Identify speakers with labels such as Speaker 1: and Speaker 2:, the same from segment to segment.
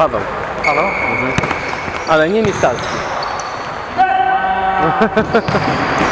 Speaker 1: Paweł.
Speaker 2: Halo?
Speaker 1: Ale nie Mistalski.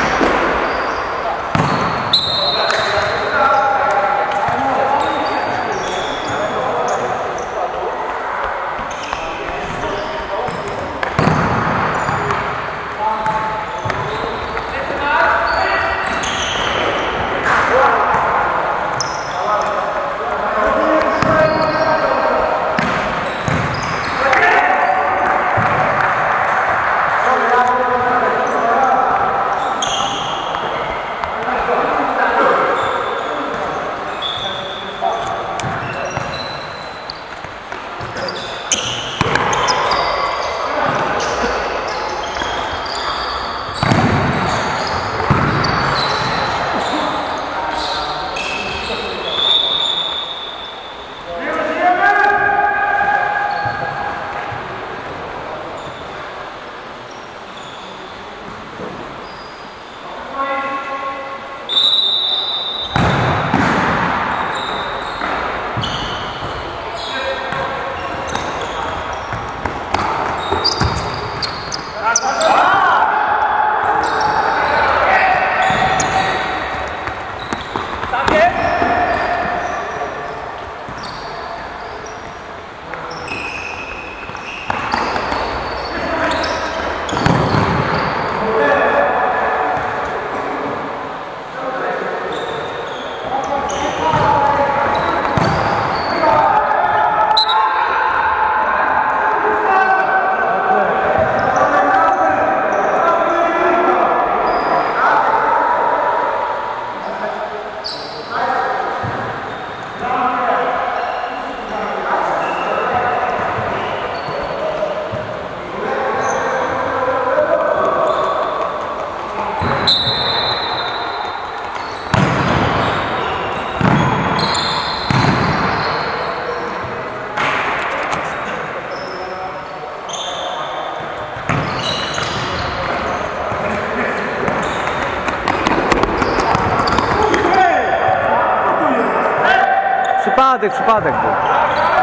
Speaker 1: Przypadek, przypadek był.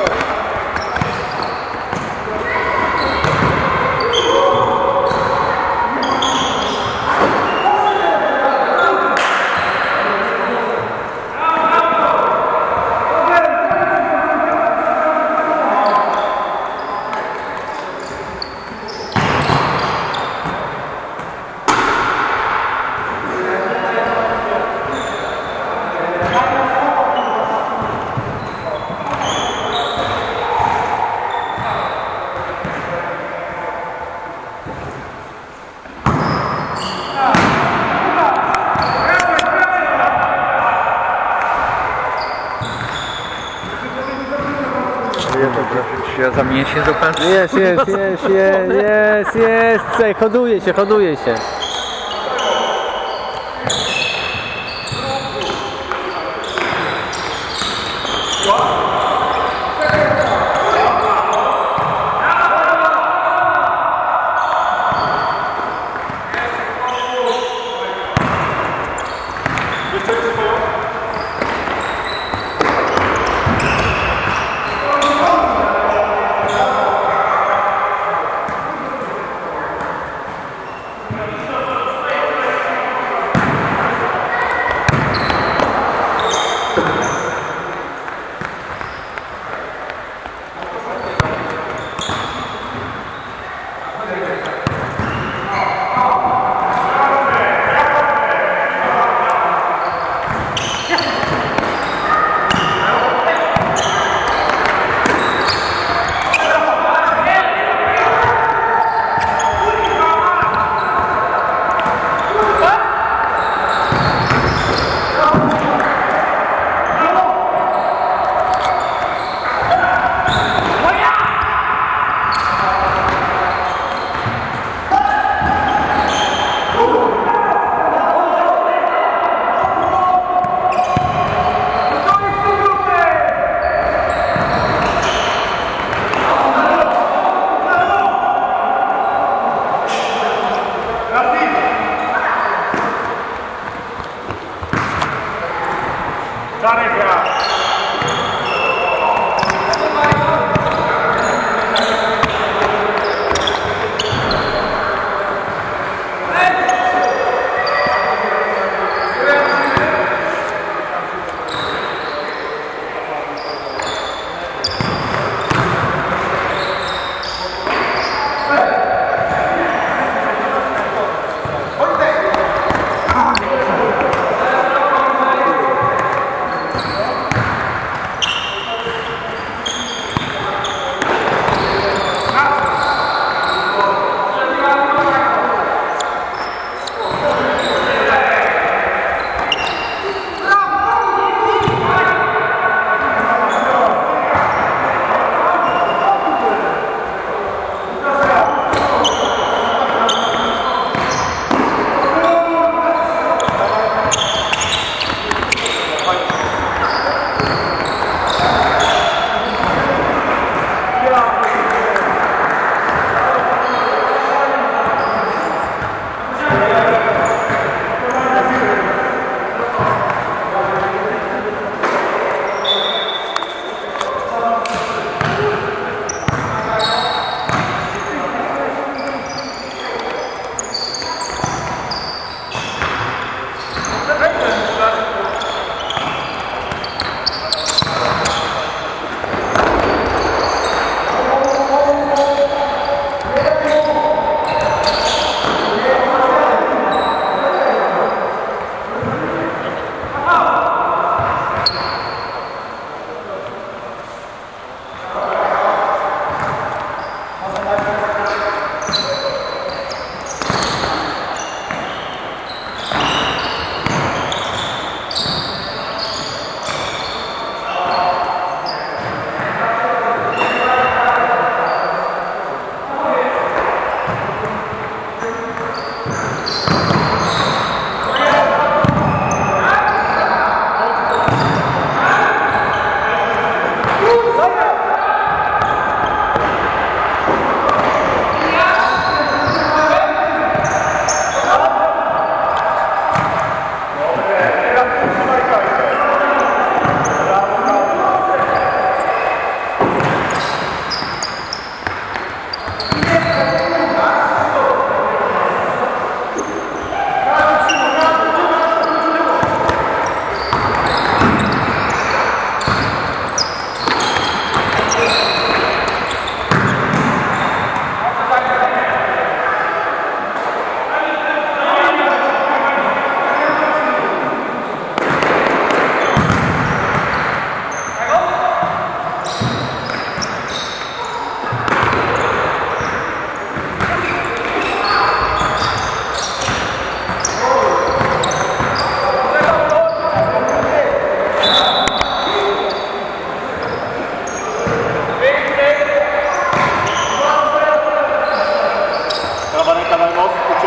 Speaker 1: Let's go.
Speaker 2: Ja zamienię się zupełnie.
Speaker 1: Jest, jest, jest, jest, jest, jest, jest, hoduje się, hoduje się.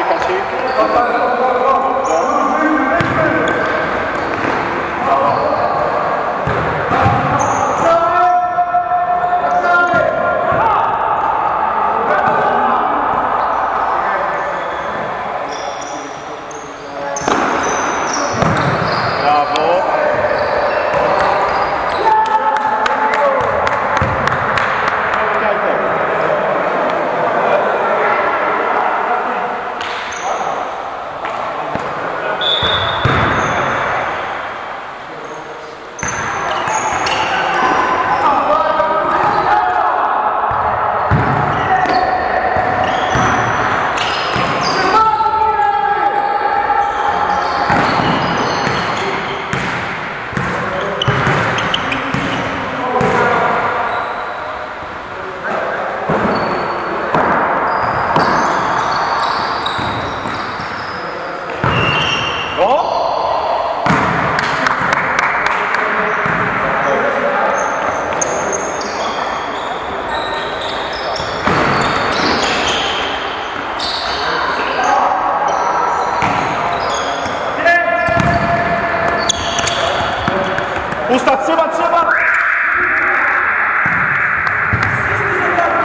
Speaker 3: 好奇